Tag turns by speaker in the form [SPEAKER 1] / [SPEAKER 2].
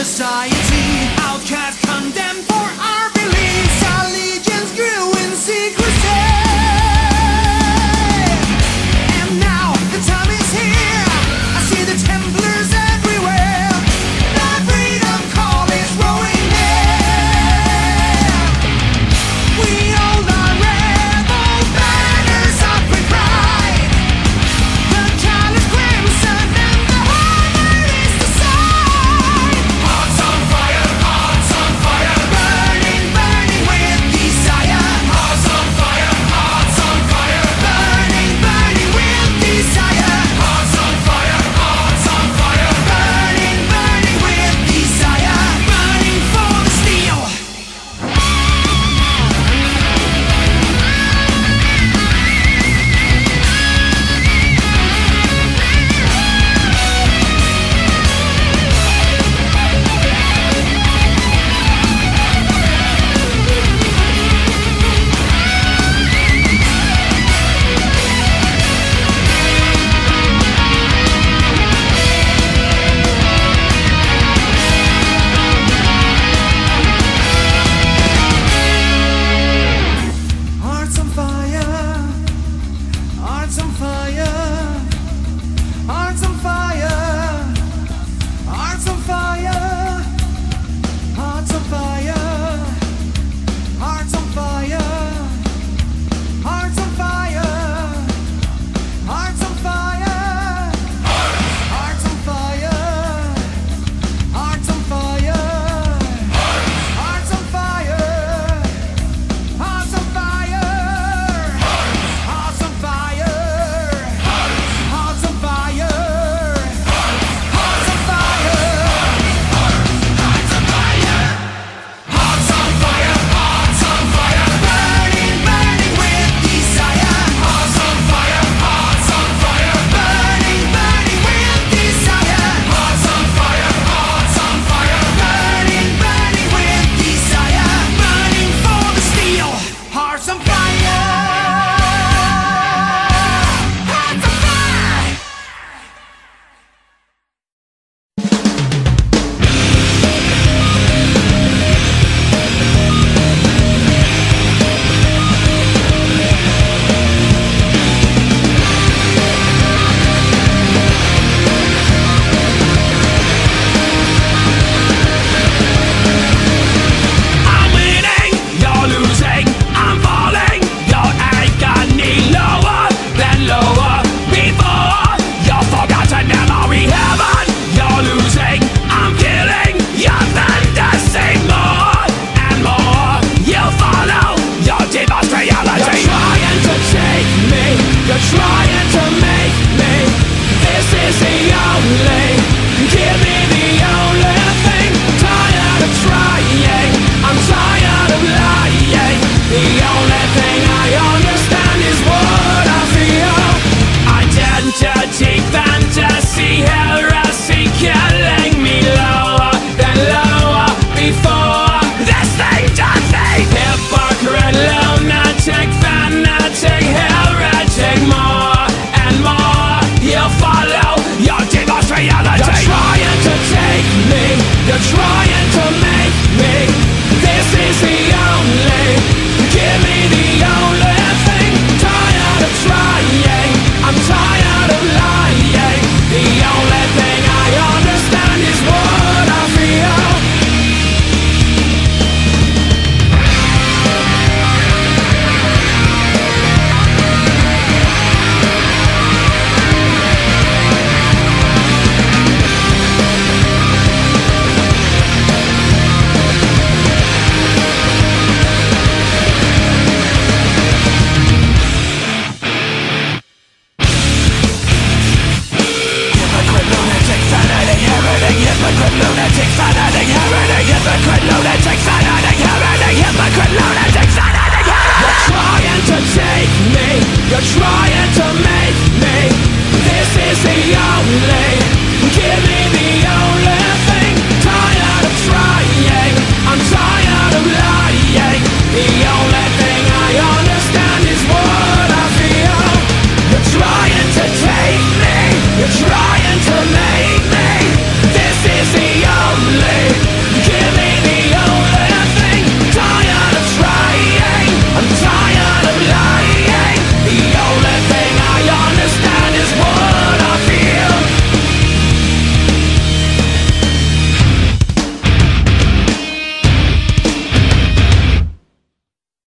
[SPEAKER 1] cause I